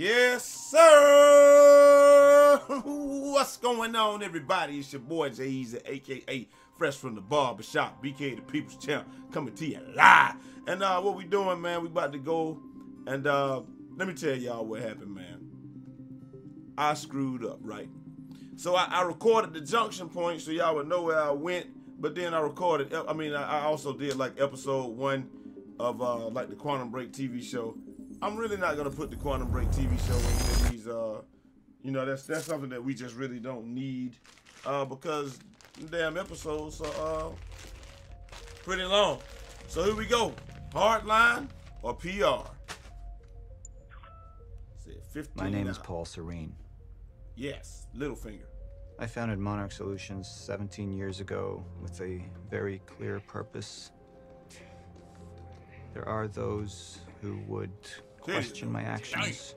Yes, sir. What's going on, everybody? It's your boy Jai Eazy, aka Fresh from the Barbershop, BK the People's Champ, coming to you live. And uh, what we doing, man? We about to go and uh, let me tell y'all what happened, man. I screwed up, right? So I, I recorded the junction point so y'all would know where I went. But then I recorded. I mean, I, I also did like episode one of uh, like the Quantum Break TV show. I'm really not gonna put the Quantum Break TV show in these. Uh, you know, that's that's something that we just really don't need uh, because damn episodes are uh, pretty long. So here we go. Hardline or PR? My name is. Paul Serene. Yes, Littlefinger. I founded Monarch Solutions 17 years ago with a very clear purpose. There are those who would question my actions.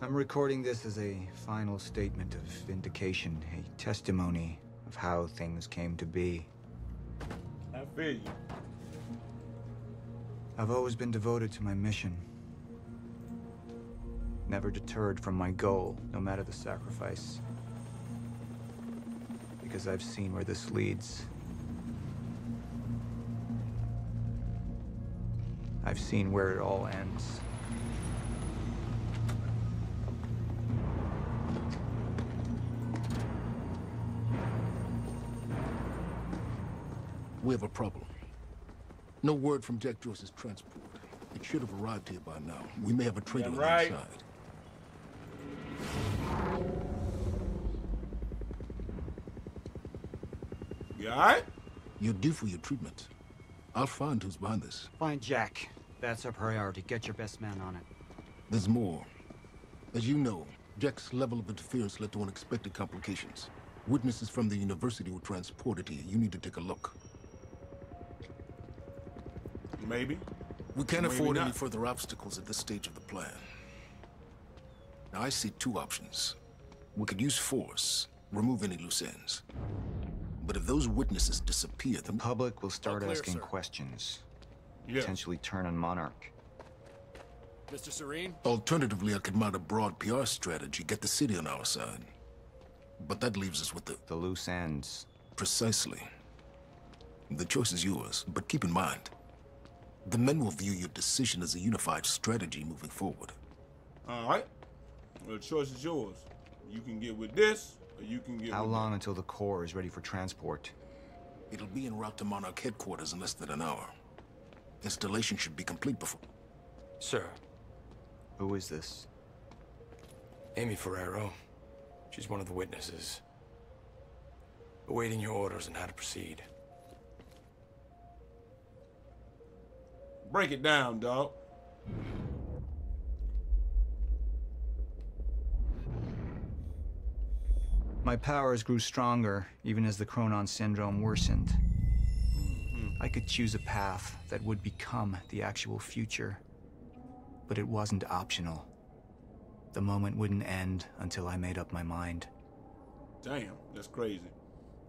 I'm recording this as a final statement of vindication, a testimony of how things came to be. I feel you. I've always been devoted to my mission. Never deterred from my goal, no matter the sacrifice. Because I've seen where this leads. I've seen where it all ends. We have a problem. No word from Jack Joyce's transport. It should have arrived here by now. We may have a traitor Yeah, right. inside. You alright? You're due for your treatment. I'll find who's behind this. Find Jack. That's our priority. Get your best man on it. There's more. As you know, Jack's level of interference led to unexpected complications. Witnesses from the university were transported here. You need to take a look. Maybe. We can't Maybe afford any further obstacles at this stage of the plan. Now, I see two options. We could use force, remove any loose ends. But if those witnesses disappear, then Public will start clear, asking sir. questions, Yeah. potentially turn on Monarch. Mr. Serene? Alternatively, I could mount a broad PR strategy, get the city on our side. But that leaves us with the... The loose ends. Precisely. The choice is yours, but keep in mind, the men will view your decision as a unified strategy moving forward. Alright. Well, the choice is yours. You can get with this, or you can get How with long until the core is ready for transport? It'll be en route to Monarch headquarters in less than an hour. Installation should be complete before... Sir, Who is this? Amy Ferrero. She's one of the witnesses. Awaiting your orders on how to proceed. Break it down, dog. My powers grew stronger even as the Chronon syndrome worsened. I could choose a path that would become the actual future, but it wasn't optional. The moment wouldn't end until I made up my mind. Damn, that's crazy.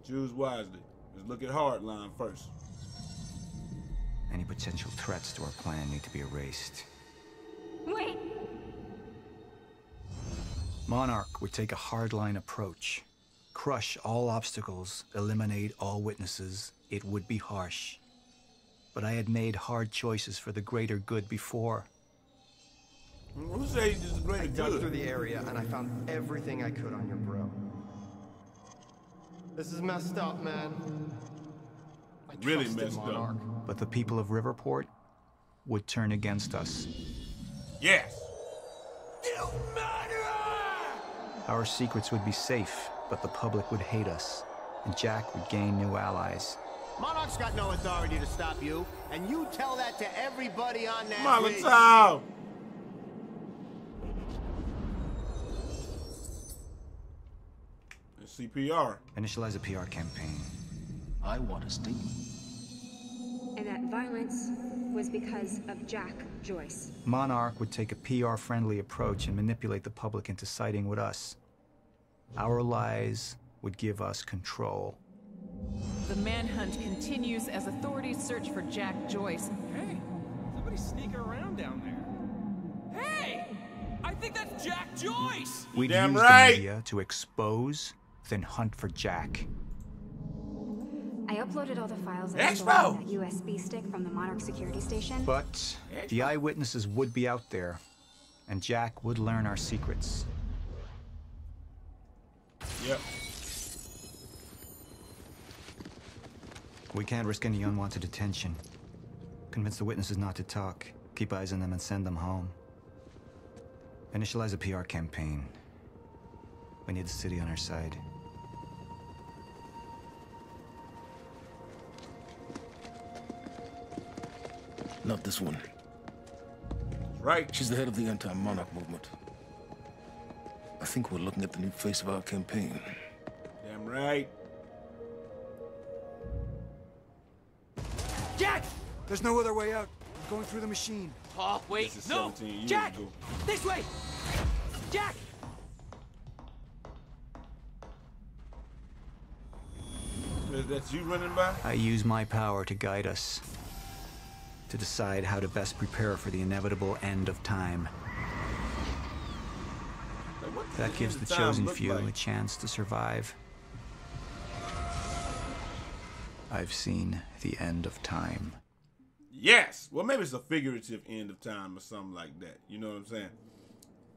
Choose wisely. Let's look at Hardline first. Any potential threats to our plan need to be erased. Wait! Monarch would take a hardline approach. Crush all obstacles, eliminate all witnesses. It would be harsh. But I had made hard choices for the greater good before. Who say this is greater I dug through the area and I found everything I could on your bro. This is messed up, man. I Really trusted messed up. But the people of Riverport would turn against us. Yes. Our secrets would be safe, but the public would hate us, and Jack would gain new allies. Monarch's got no authority to stop you, and you tell that to everybody on that bridge. Molotov. It's CPR. Initialize a PR campaign. I want a statement. And that violence was because of Jack Joyce. Monarch would take a PR-friendly approach and manipulate the public into siding with us. Our lies would give us control. The manhunt continues as authorities search for Jack Joyce. Hey, Nobody's sneaking around down there. Hey! I think that's Jack Joyce! We'd Damn use right. the media to expose, then hunt for Jack. I uploaded all the files I Expo! on that USB stick from the Monarch security station. But the eyewitnesses would be out there, and Jack would learn our secrets. Yep. We can't risk any unwanted attention. Convince the witnesses not to talk, keep eyes on them, and send them home. Initialize a PR campaign. We need the city on our side. Not this one. Right. She's the head of the anti-monarch movement. I think we're looking at the new face of our campaign. Damn right. Jack! There's no other way out. I'm going through the machine. Oh, wait, This is no! years Jack! ago. This way! Jack! Is that you running by? I use my power to guide us. To decide how to best prepare for the inevitable end of time. Like, what does That gives end the chosen few like? a chance to survive. I've seen the end of time. Yes. Well, maybe it's a figurative end of time or something like that. You know what I'm saying?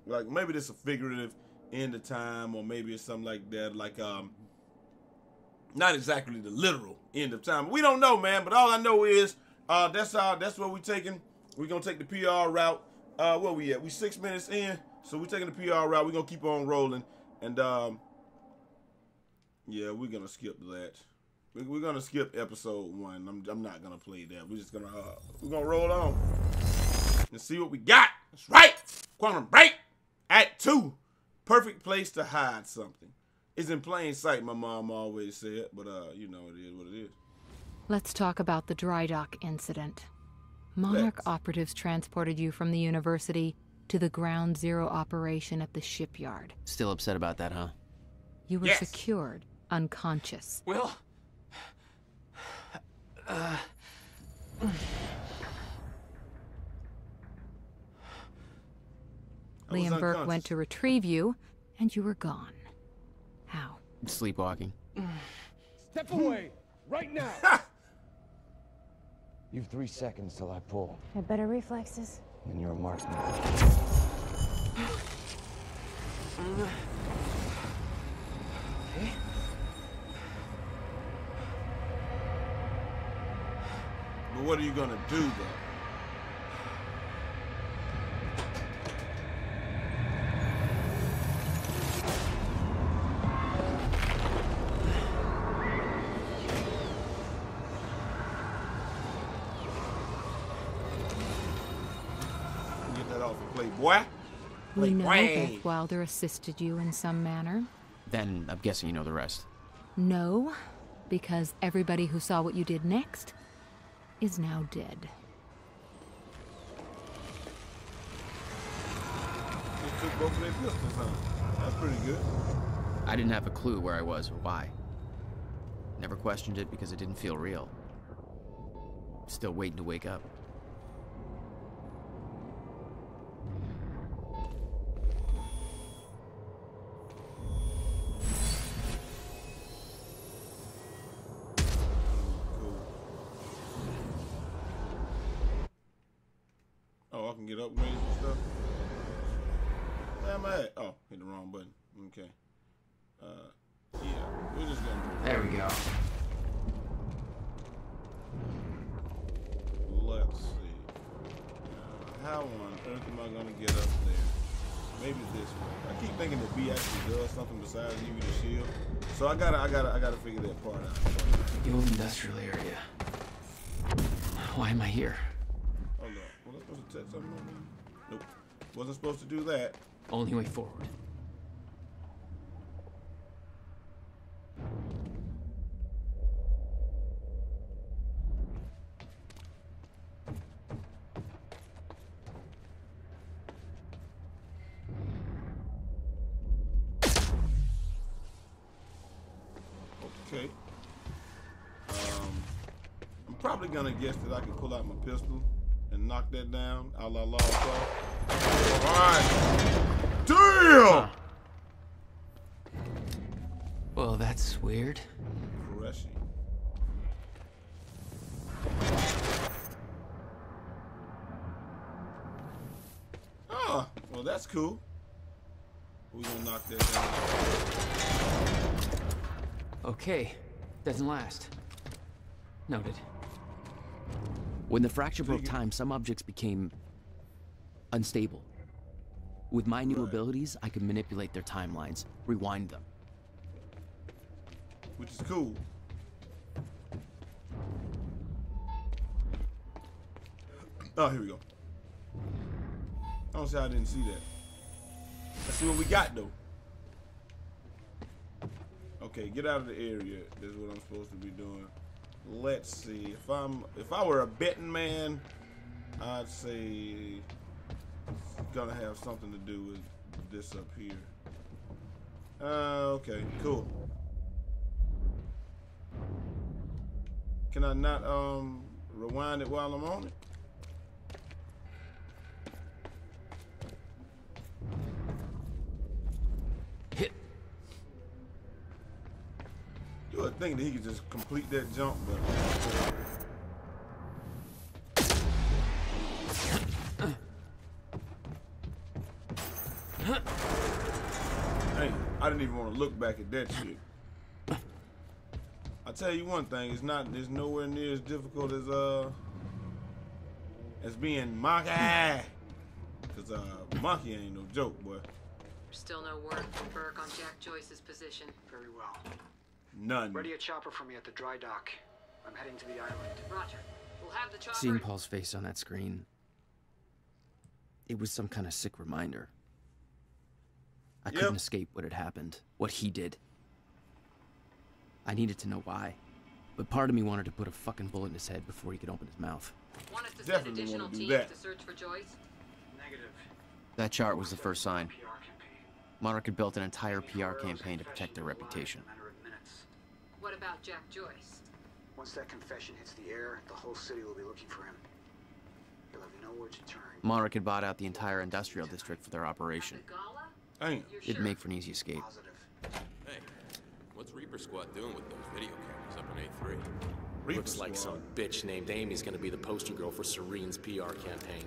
Like maybe it's a figurative end of time, or maybe it's something like that. Like um, not exactly the literal end of time. We don't know, man. But all I know is uh, that's how that's what we're taking. We're gonna take the PR route. Uh, where we at? We six minutes in, so we're taking the PR route. We're gonna keep on rolling, and um, yeah, we're gonna skip that. We- We're gonna skip episode one. I'm, I'm not gonna play that. We're just gonna uh, we're gonna roll on and see what we got. That's right. Quantum break. Act two. Perfect place to hide something. It's in plain sight. My mom always said, but uh, you know it is what it is. Let's talk about the dry dock incident. Monarch Let's. operatives transported you from the university to the ground zero operation at the shipyard. Still upset about that, huh? You were Yes. secured, unconscious. Will? Uh, Liam Burke went to retrieve you, and you were gone. How? Sleepwalking. step away! Right now! You've three seconds till I pull, Had better reflexes. and you're a marksman. But what are you gonna do though? Get that off of Playboy. We know Playboy. Beth Wilder assisted you in some manner. Then I'm guessing you know the rest. No, because everybody who saw what you did next is now dead. Pistols, huh? I didn't have a clue where I was or why. Never questioned it because it didn't feel real. Still waiting to wake up. Cool. Oh, I can get upgrades and stuff. Where am I at? Oh, hit the wrong button. Okay. Uh, yeah, we're just gonna. There we go. Let's see. Uh, how on earth am I gonna get up there? Maybe this way. I keep thinking that B actually does something besides give you the shield. So I gotta, I gotta, I gotta figure that part out. The old industrial area. Why am I here? Hold on. Was I supposed to touch something? Nope. Wasn't supposed to do that. Only way forward. Guess that I can pull out my pistol and knock that down. A la la. All right. Damn. Well, that's weird. Koreshi. Oh, ah, well that's cool. We're gonna knock that down. Okay. Doesn't last. Noted. When the fracture broke time, some objects became unstable. With my new abilities, I could manipulate their timelines, rewind them. Which is cool. Oh, here we go. I don't see how I didn't see that. Let's see what we got though. Okay, get out of the area. This is what I'm supposed to be doing. Let's see. If I'm if I were a betting man, I'd say it's gonna have something to do with this up here. Uh okay, cool. Can I not um rewind it while I'm on it? You think that he could just complete that jump, but hey, I didn't even want to look back at that shit. I tell you one thing, it's not it's nowhere near as difficult as uh as being Monkey. Cause uh Monkey ain't no joke, boy. There's still no word from Burke on Jack Joyce's position. Very well. None. Ready a chopper for me at the dry dock. I'm heading to the island. Roger. We'll have the chopper. Seeing Paul's face on that screen, it was some kind of sick reminder. I couldn't escape what had happened, what he did. I needed to know why, but part of me wanted to put a fucking bullet in his head before he could open his mouth. Want us to Definitely send additional teams that. to search for Joyce? Negative. That chart was the first sign. Monarch had built an entire PR campaign to protect their reputation. What about Jack Joyce? Once that confession hits the air, the whole city will be looking for him. He'll have nowhere to turn. Monarch had bought out the entire industrial district for their operation. Damn. It'd make for an easy escape. Hey, what's Reaper Squad doing with those video cameras up in A3? Looks like some bitch named Amy's gonna be the poster girl for Serene's PR campaign.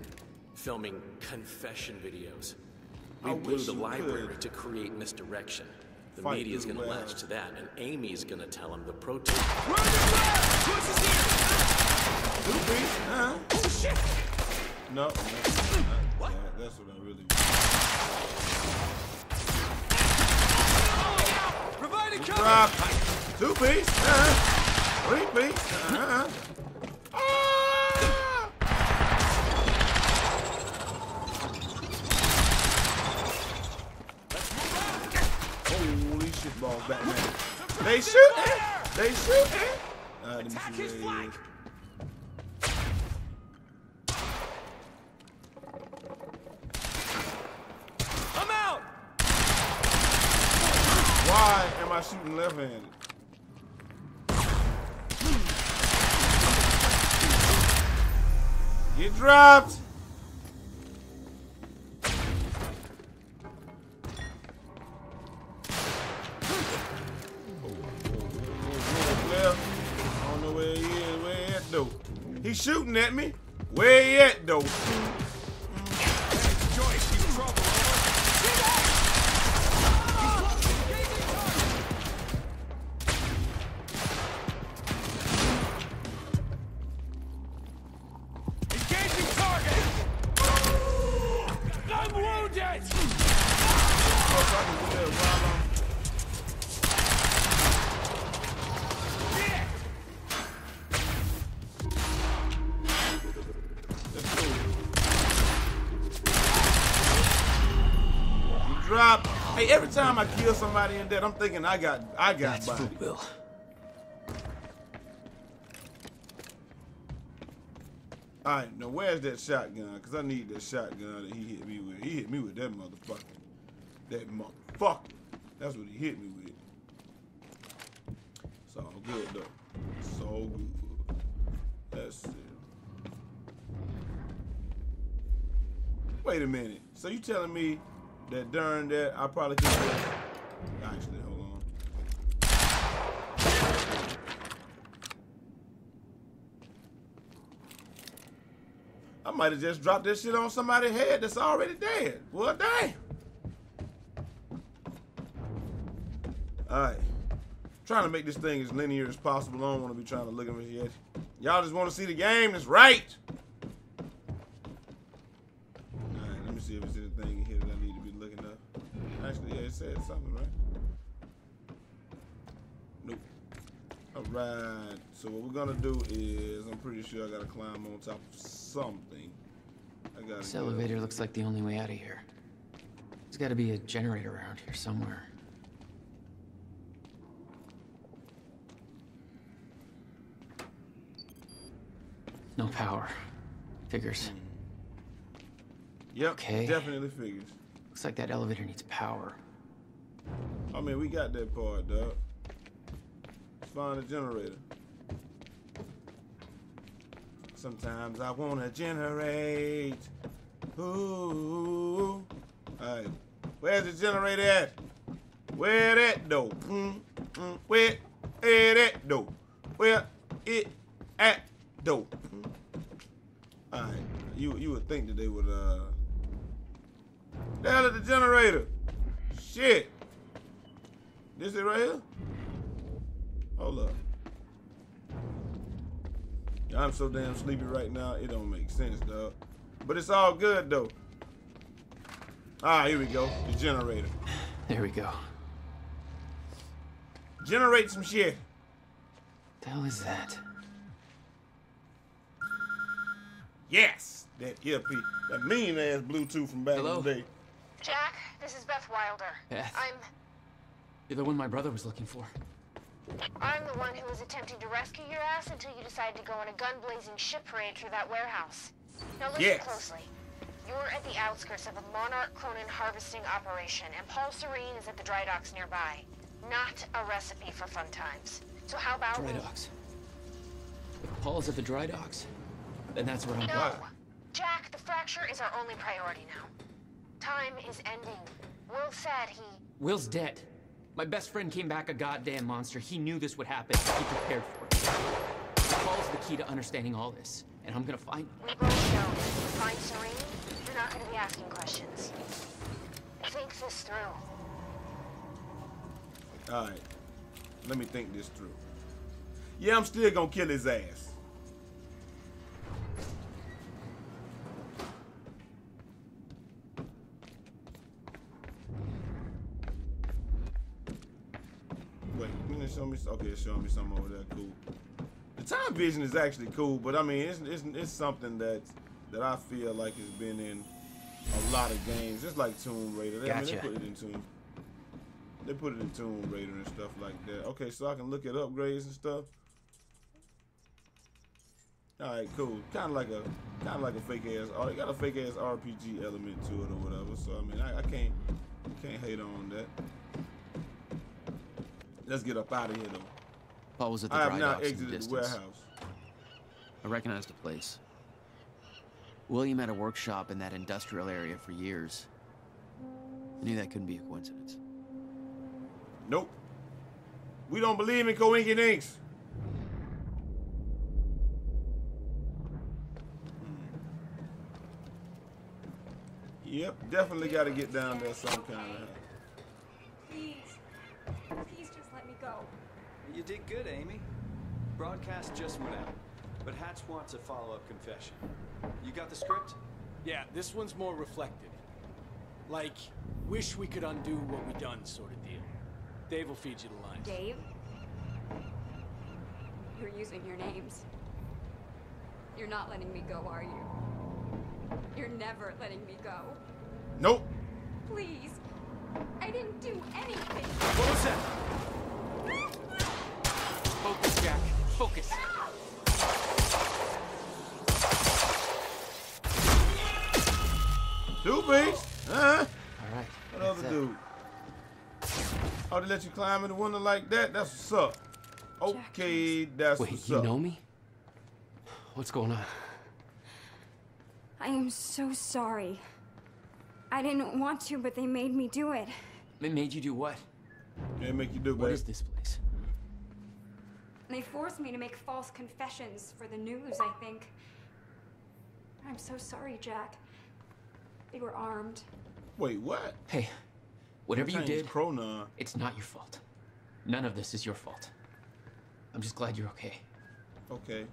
Filming confession videos. We I blew the library could. to create misdirection. The Fight media's through gonna latch to that, and Amy's gonna tell him the protest. Uh-huh. No, no, what? Yeah, that's what I really. Drop. Two piece. Uh-huh. Three piece. Uh-huh. Holy shit Batman. They shooting. They shooting. Uh, let me see where he is. I'm out! Why am I shooting left-handed? Get dropped. Shooting at me. Where he at though? Every time I kill somebody in that, I'm thinking I got I got That's body. Fruitville. All right, now where's that shotgun? Cause I need that shotgun that he hit me with. He hit me with that motherfucker. That motherfucker. That's what he hit me with. It's all good though. It's all good. That's it. Wait a minute. So you telling me that during that I probably could actually hold on. I might have just dropped this shit on somebody's head that's already dead. Well, dang. Alright. Trying to make this thing as linear as possible. I don't want to be trying to look at it yet. Y'all just want to see the game that's right. Alright, let me see if it's anything here looking up. Actually, yeah, it said something, right? Nope. Alright, so what we're gonna do is, I'm pretty sure I gotta climb on top of something. I gotta This elevator looks like the only way out of here. There's gotta be a generator around here somewhere. No power. Figures. Hmm. Yep, Okay. definitely figures. Looks like that elevator needs power. I mean, we got that part, dog. Let's find a generator. Sometimes I wanna generate. Ooh. Alright. Where's the generator at? Where that though? Mm, mm, where it at though? Where it at though? Mm. Alright. You you would think that they would uh the at the generator? Shit. This it right here? Hold up. I'm so damn sleepy right now, it don't make sense, dog. But it's all good, though. Ah, here we go. The generator. There we go. Generate some shit. The hell is that? Yes! That earpiece. That mean ass Bluetooth from back Hello? in the day. Jack, this is Beth Wilder. Beth. I'm You're the one my brother was looking for. I'm the one who was attempting to rescue your ass until you decided to go on a gun-blazing shit parade through that warehouse. Now listen Yes. closely. You're at the outskirts of a Monarch Chronon harvesting operation, and Paul Serene is at the dry docks nearby. Not a recipe for fun times. So how about Dry docks. If Paul's at the dry docks, then that's where I'm No! Jack, the fracture is our only priority now. Time is ending. Will said he... Will's dead. My best friend came back a goddamn monster. He knew this would happen. He prepared for it. Paul's the key to understanding all this, and I'm gonna find him. We both know if you find Serene, you're not going to be asking questions. Think this through. Alright. Let me think this through. Yeah, I'm still gonna kill his ass. Wait, you gonna show me? Okay, it's showing me something over there. Cool. The time vision is actually cool, but I mean, it's it's, it's something that that I feel like has been in a lot of games, It's like Tomb Raider. They, I mean, they put it in Tomb. They put it in Tomb Raider and stuff like that. Okay, so I can look at upgrades and stuff. All right, cool. Kind of like a, kind of like a fake ass. Oh, it got a fake ass RPG element to it or whatever. So I mean, I, I can't, can't hate on that. Let's get up out of here though. Paul was at the I have dry now docks in the exited the warehouse. I recognized the place. William had a workshop in that industrial area for years. I knew that couldn't be a coincidence. Nope. We don't believe in coincidence. Hmm. Yep, definitely got to get down there some kind of. Please. Please just let me go. You did good, Amy. Broadcast just went out, but Hatch wants a follow-up confession. You got the script? Yeah, this one's more reflective. Like, wish we could undo what we done sort of deal. Dave will feed you the lines. Dave? You're using your names. You're not letting me go, are you? You're never letting me go. Nope. Please. I didn't do anything. What was that? Focus, Jack. Focus. Two beats? Huh? All right. What that's other dude? Oh, they let you climb in the window like that? That's what's up. Okay, that's Wait, what's you know me? What's going on? I am so sorry. I didn't want to, but they made me do it. They made you do what? They make you do What babe. is this place? They forced me to make false confessions for the news, I think. I'm so sorry, Jack. They were armed. Wait, what? Hey, whatever you did, Chronon. it's not your fault. None of this is your fault. I'm just glad you're okay. Okay.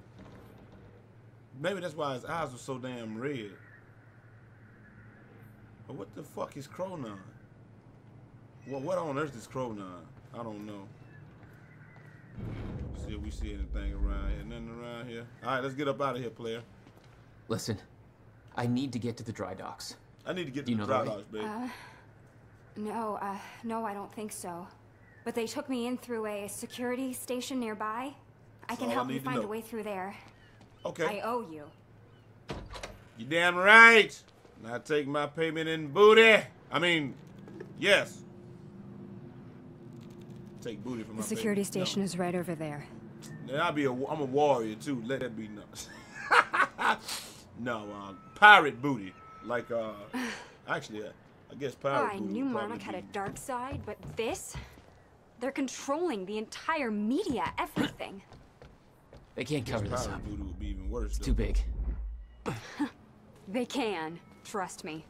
Maybe that's why his eyes were so damn red. But what the fuck is Chronon? What what on earth is Chronon? I don't know. See if we see anything around here. Nothing around here. Alright, let's get up out of here, player. Listen, I need to get to the dry docks. I need to get to you the know dry way? docks, baby. Uh, no, uh, no, I don't think so. But they took me in through a security station nearby. I That's can all I help you need to find a way through there. Okay. I owe you. You damn right. Now take my payment in booty. I mean, yes. Take booty from my The security payment. station is right over there. No. Then I'll be a. I'm a warrior too. Let that be known. no, uh, pirate booty. Like uh, actually, uh, I guess pirate I booty. knew would Monarch had a dark side, but this? They're controlling the entire media, everything. They can't cover this pirate up. booty would be even worse. It's though. too big. They can. Trust me.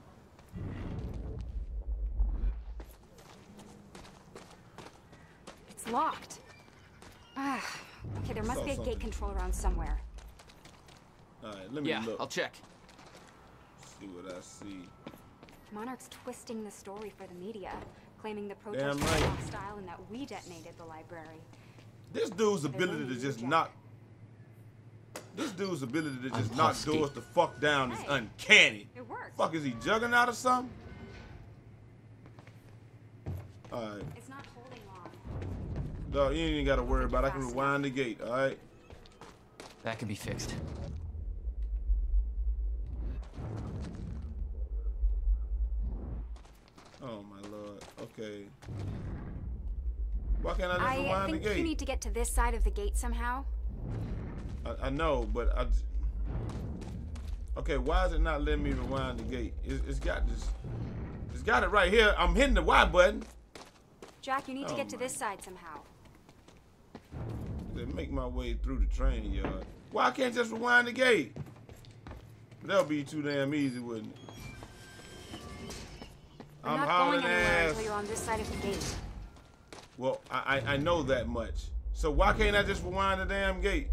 It's locked. Ah, okay, there must be a something. gate control around somewhere. All right, let me Yeah, look. I'll check. See what I see. Monarch's twisting the story for the media, claiming the Damn protest was right. hostile and that we detonated the library. This dude's ability to just you, Jack. knock. This dude's ability to just I'm knock Husky. doors the fuck down is uncanny. It worked. Fuck, is he juggernaut or something? Alright. Dog, you ain't even gotta worry about it. I can rewind the gate, alright? That can be fixed. Oh my lord. Okay. Why can't I just I rewind the think you need to get to this side of the gate somehow. I, I know, but I. Okay, why is it not letting me rewind the gate? It's, it's got this. It's got it right here. I'm hitting the Y button. Jack, you need to Oh get to this side somehow. To make my way through the train yard. Why I can't just rewind the gate? That'll be too damn easy, wouldn't it? We're I'm not hauling going anywhere ass. until you're on this side of the gate. Well, I, I I know that much. So why can't I just rewind the damn gate?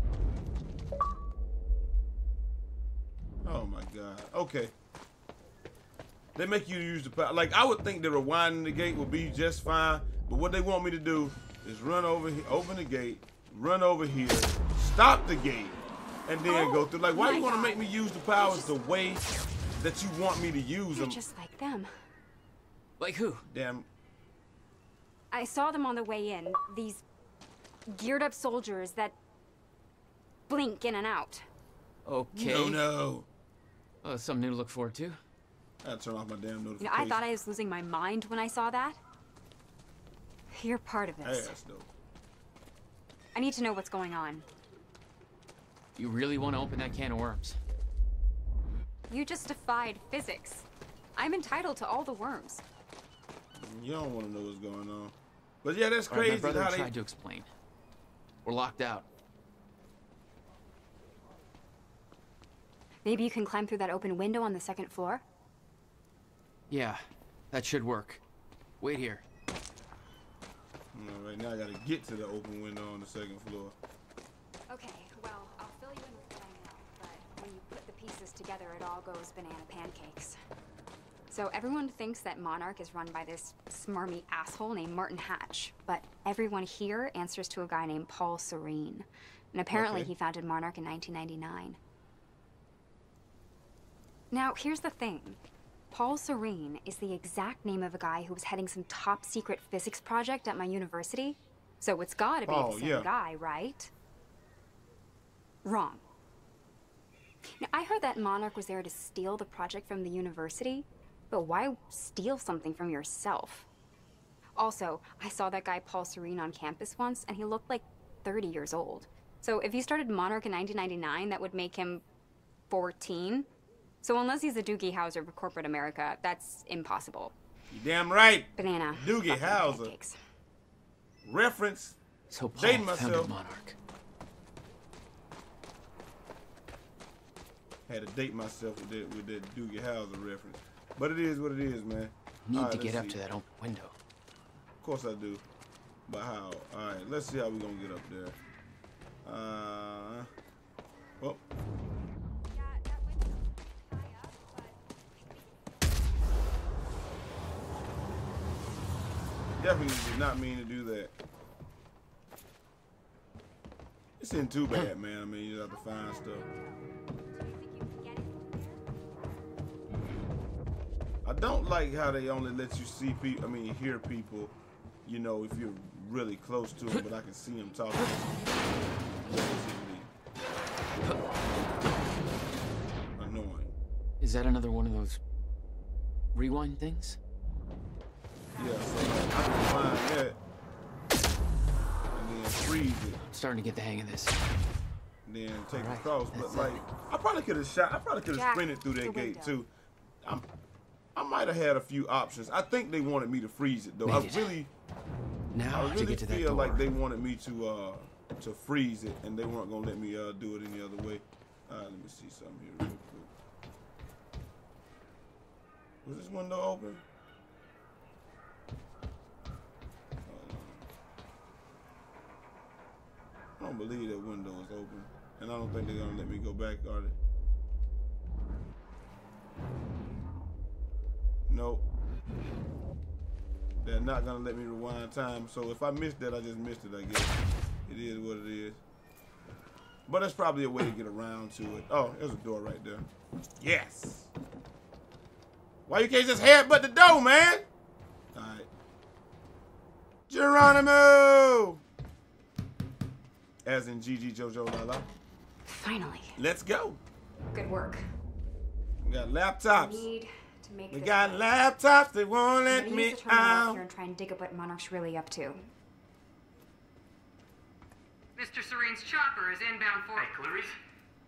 Oh my god. Okay. They make you use the power. Like I would think that rewinding the gate would be just fine, but what they want me to do is run over here, open the gate, run over here, stop the gate, and then oh, go through. Like, why Oh you want to make me use the powers the way that you want me to use them? just like them. Like who? Damn. I saw them on the way in. These geared up soldiers that blink in and out. Okay. No, no. Oh, that's something new to look forward to. I gotta turn off my damn You know, notifications. I thought I was losing my mind when I saw that. You're part of this. Ass though. I need to know what's going on. You really want to open that can of worms? You just defied physics. I'm entitled to all the worms. You don't want to know what's going on. But yeah, that's All right, crazy my brother how they. tried to explain. We're locked out. Maybe you can climb through that open window on the second floor? Yeah, that should work. Wait here. All right, now I gotta get to the open window on the second floor. Okay, well, I'll fill you in with what I know, but when you put the pieces together, it all goes banana pancakes. So everyone thinks that Monarch is run by this smarmy asshole named Martin Hatch, but everyone here answers to a guy named Paul Serene. And apparently Okay. he founded Monarch in 1999. Now, here's the thing. Paul Serene is the exact name of a guy who was heading some top secret physics project at my university. So it's gotta be Oh, the same yeah. guy, right? Wrong. Now, I heard that Monarch was there to steal the project from the university, but why steal something from yourself? Also, I saw that guy Paul Serene on campus once, and he looked like 30 years old. So if he started Monarch in 1999, that would make him 14. So unless he's a Doogie Howser of corporate America, that's impossible. You damn right. Banana. Doogie Howser. pancakes. Reference. So Paul Dating founded myself. Monarch. Had to date myself with that with that Doogie Howser reference. But it is what it is, man. Need All to get up see. to that open window. Of course I do. But how? All right, let's see how we're gonna get up there. Uh, oh, definitely did not mean to do that. It's in too bad, man. I mean, you have to find stuff. I don't like how they only let you see people. I mean, hear people. You know, if you're really close to them, but I can see them talking. Annoying. Is that another one of those rewind things? Yeah, so I can find that and then freeze it. I'm starting to get the hang of this. then take Alright, it across. But that's like, I probably could have shot. I probably could have sprinted through that gate too. I'm, I might have had a few options. I think they wanted me to freeze it though. Made I it. really, Now I to really get to feel door. like they wanted me to uh to freeze it, and they weren't gonna let me uh do it any other way. All right, let me see something here real quick. Was this window open? I don't believe that window is open. And I don't think they're gonna let me go back, are they? Nope. They're not gonna let me rewind time. So if I missed that, I just missed it, I guess. It is what it is. But that's probably a way to get around to it. Oh, there's a door right there. Yes. Why you can't just headbutt the door, man? Alright. Geronimo! As in Gigi Jojo Lala. Finally. Let's go. Good work. We got I laptops. need to make We got right. laptops. They won't let gonna me use the terminal out out. here and try and dig up what Monarch's really up to. Mr. Serene's chopper is inbound for. Hey, Clarice?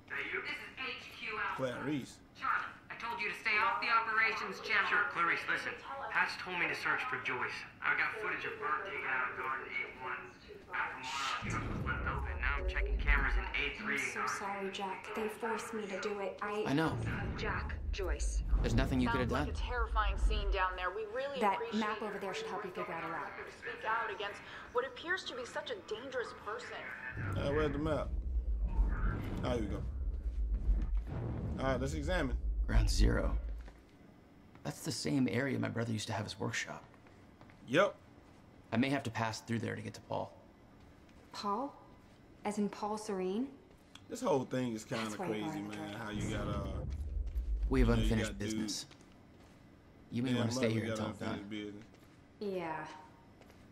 That you? This is HQ Alpha. Clarice. Charlie, I told you to stay off the operations channel. Sure, Clarice, listen. Hatch told me to search for Joyce. I got footage of Bert taking out a guard in A1. After Monarch checking cameras in A3. I'm so sorry, Jack. They forced me to do it. I. I know. Jack, Joyce. There's nothing you could have done. like a terrifying scene down there. We really That appreciate map over there should help you figure out a route. to speak out against what appears to be such a dangerous person. Uh, where's the map? Oh, here we go. All right, let's examine. Ground zero. That's the same area my brother used to have his workshop. Yep. I may have to pass through there to get to Paul. Paul? As in Paul Serene? This whole thing is kind of crazy, on the man. How you got uh. We have you know, you unfinished got business. You may Yeah, want to stay here until I'm done. unfinished. Yeah.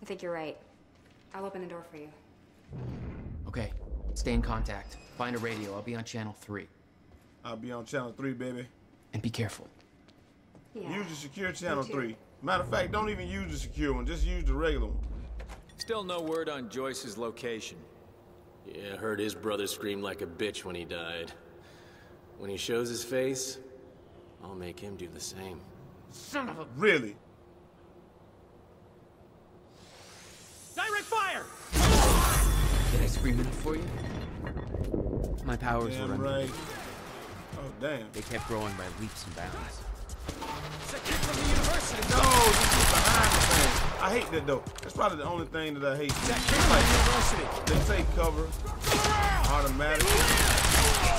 I think you're right. I'll open the door for you. Okay, stay in contact. Find a radio. I'll be on channel three. I'll be on channel three, baby. And be careful. Yeah. Use the secure channel three. Matter of fact, don't even use the secure one. Just use the regular one. Still no word on Joyce's location. Yeah, I heard his brother scream like a bitch when he died. When he shows his face, I'll make him do the same. Son of a. Really? Direct fire! Did I scream enough for you? My powers Damn were under- right. Oh damn. They kept growing by leaps and bounds. No, this is behind the thing. I hate that though. That's probably the only thing that I hate. Like, they take cover automatically,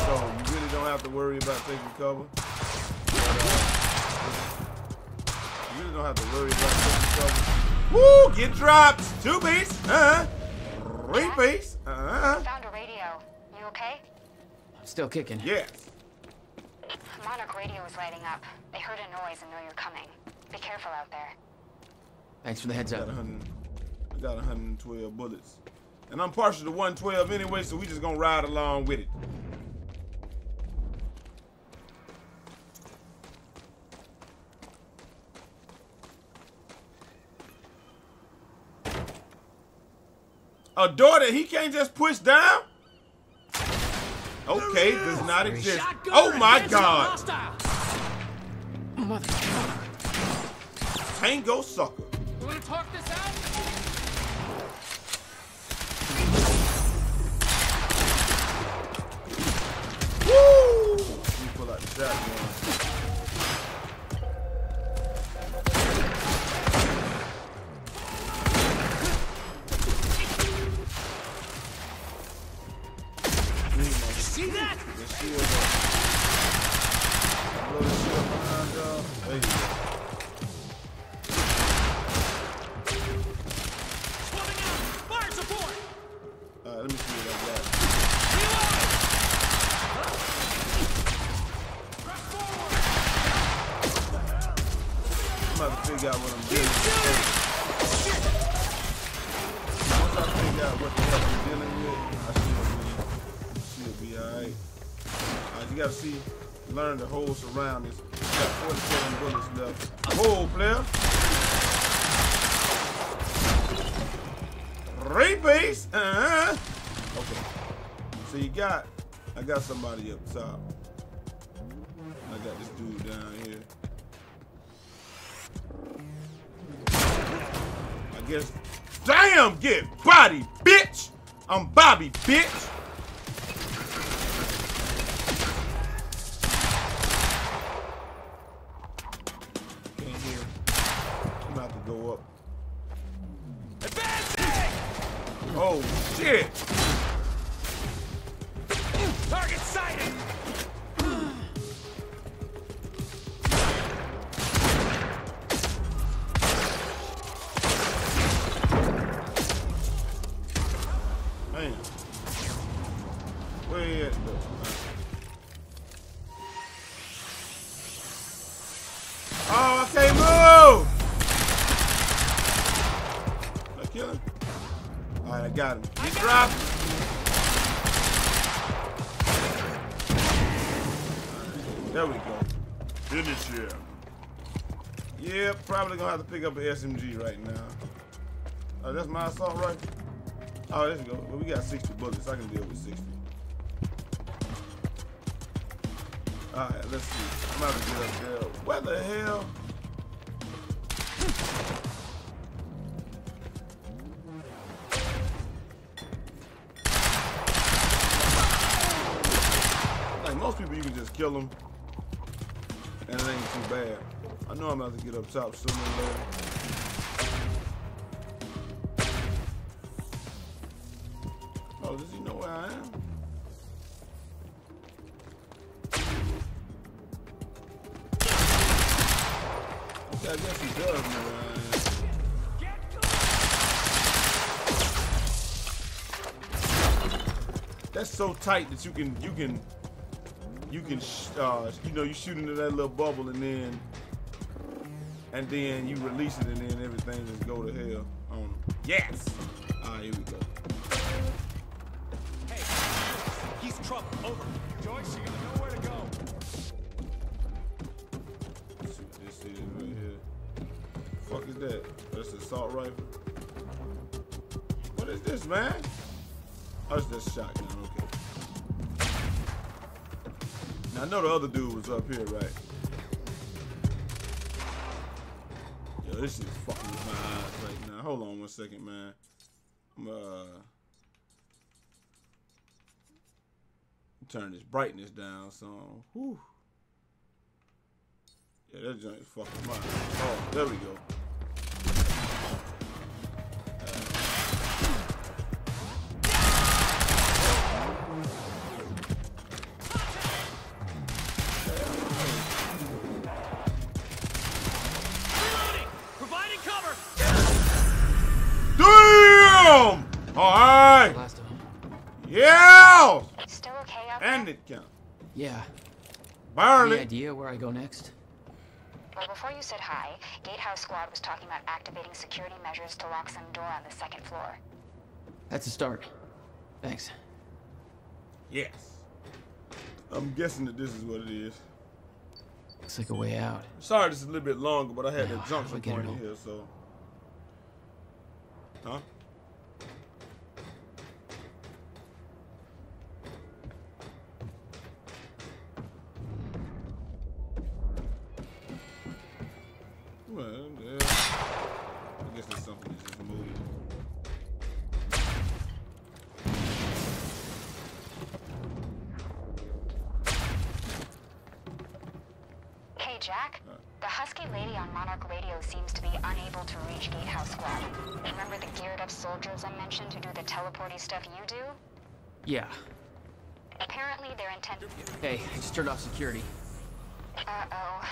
so you really don't have to worry about taking cover. But, uh, you really don't have to worry about taking cover. Woo! Get dropped. Two piece. Uh huh. Three piece. Uh huh. Found a radio. You okay? I'm still kicking. Yes. Monarch radio is lighting up. They heard a noise and know you're coming. Be careful out there. Thanks for the heads I up. got 100, I got 112 bullets. And I'm partial to 112 anyway, so we just gonna ride along with it. A door that he can't just push down? Okay, does not exist. Oh my god! Tango suck. You gotta see, learn the whole surroundings. You got 47 bullets left. Hold, player. Rebase. Uh-huh. Okay. So you got, I got somebody up top. I got this dude down here. I guess. Damn, get body, bitch. I'm Bobby, bitch. There we go. Finish him. Yeah, probably gonna have to pick up an SMG right now. Oh, that's my assault rifle? Oh, there we go. Well, we got 60 bullets. I can deal with 60. Alright, let's see. I'm about to get up there. Where the hell? Like most people, you can just kill them, and it ain't too bad. I know I'm about to get up top sooner or later. Oh, does he know where I am? Okay, I guess he does know where I am. That's so tight that you can you can you can sh- uh, you know you shoot into that little bubble and then and then you release it and then everything just go to hell on 'em. Yes. All right, here we go. Hey, He's trouble. Over. Joyce, you're gonna know where to go. Let's see what this is right here. Fuck is that? That's an assault rifle. What is this, man? Oh, it's just shotgun. Okay. I know the other dude was up here, right? Yo, this is fucking with my eyes right now. Hold on one second, man. I'm uh turn this brightness down some. Whew. Yeah, that joint is fucking mine. Oh, there we go. Okay out count. Yeah. Burn Any idea where I go next? Well, before you said hi, Gatehouse Squad was talking about activating security measures to lock some door on the second floor. That's a start. Thanks. Yes. I'm guessing that this is what it is. Looks like a way out. Sorry, this is a little bit longer, but I had Now, that how junction do I get point in here, so. Huh? Yeah. Apparently they're intent- Hey, I just turned off security. Uh-oh.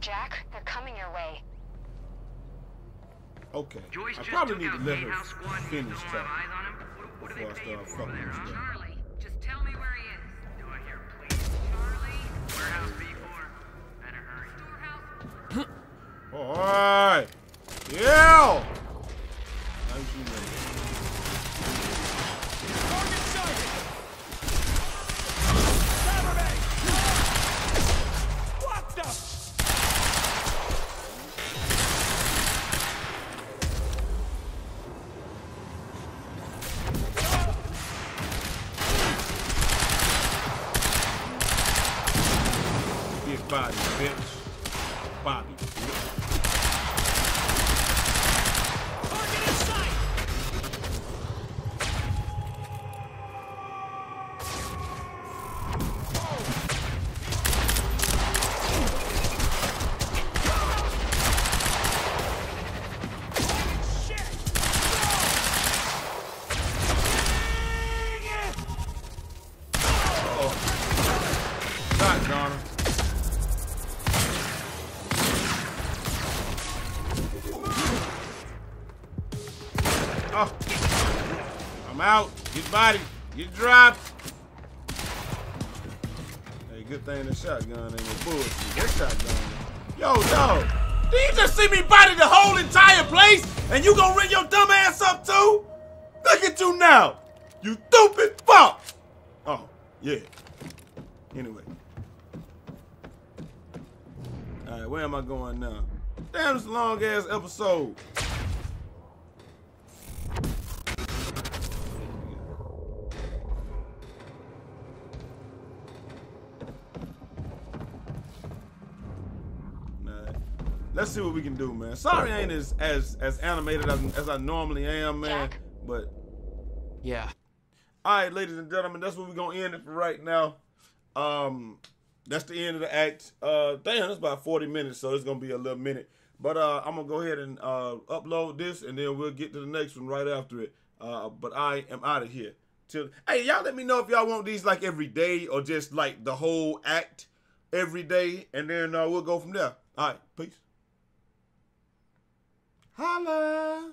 Jack, they're coming your way. Okay. Joyce I just probably took need to let Gatehouse her Squad. finish Still track have eyes on him? What, what are before I start for fucking there, with huh? Dropped. Hey, good thing the shotgun ain't no bullshit. That shotgun. Yo, dog. Did you just see me body the whole entire place? And you gonna ring your dumb ass up too? Look at you now. You stupid fuck. Oh, yeah. Anyway. Alright, where am I going now? Damn, this long ass episode. Alright. Let's see what we can do, man. Sorry I ain't as as as animated as, as I normally am, man. But yeah. All right, ladies and gentlemen, that's where we're gonna end it for right now. Um, that's the end of the act. Uh, damn, that's about forty minutes, so it's gonna be a little minute. But uh, I'm gonna go ahead and uh, upload this, and then we'll get to the next one right after it. Uh, but I am out of here. Till hey, y'all, let me know if y'all want these like every day or just like the whole act every day, and then uh, we'll go from there. All right, peace. Holla!